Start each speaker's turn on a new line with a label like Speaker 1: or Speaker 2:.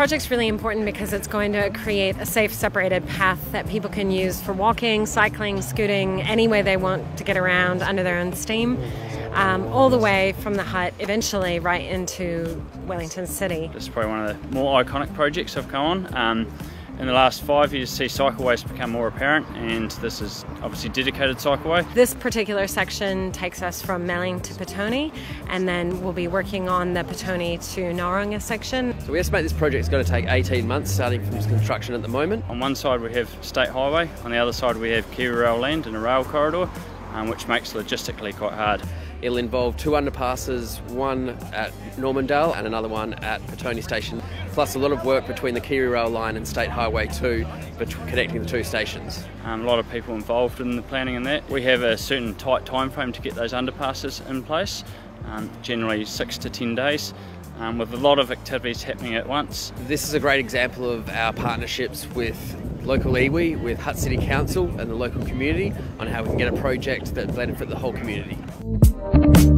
Speaker 1: project's really important because it's going to create a safe, separated path that people can use for walking, cycling, scooting, any way they want to get around under their own steam. Um, all the way from the Hutt, eventually right into Wellington City.
Speaker 2: This is probably one of the more iconic projects I've come on. Um, in the last five years, see cycleways become more apparent, and this is obviously dedicated cycleway.
Speaker 1: This particular section takes us from Melling to Petone, and then we'll be working on the Petone to Ngauranga section.
Speaker 3: So we estimate this project is going to take 18 months, starting from construction at the moment.
Speaker 2: On one side we have State Highway, on the other side we have KiwiRail land and a rail corridor, um, which makes logistically quite hard.
Speaker 3: It'll involve two underpasses, one at Normandale and another one at Petone Station, plus a lot of work between the KiwiRail line and State Highway 2, connecting the two stations.
Speaker 2: Um, a lot of people involved in the planning and that. We have a certain tight time frame to get those underpasses in place, um, generally six to ten days. Um, with a lot of activities happening at once.
Speaker 3: This is a great example of our partnerships with local iwi, with Hutt City Council and the local community on how we can get a project that benefit the whole community. Thank you.